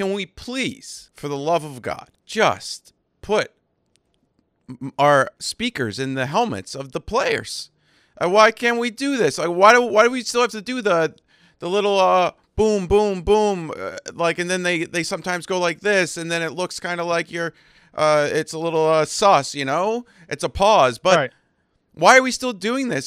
can we please, for the love of God, just put our speakers in the helmets of the players? Uh, why can't we do this? Like, why do why do we still have to do the the little uh boom boom boom uh, like, and then they they sometimes go like this, and then it looks kind of like you're uh it's a little uh sus, you know? It's a pause, but right. why are we still doing this?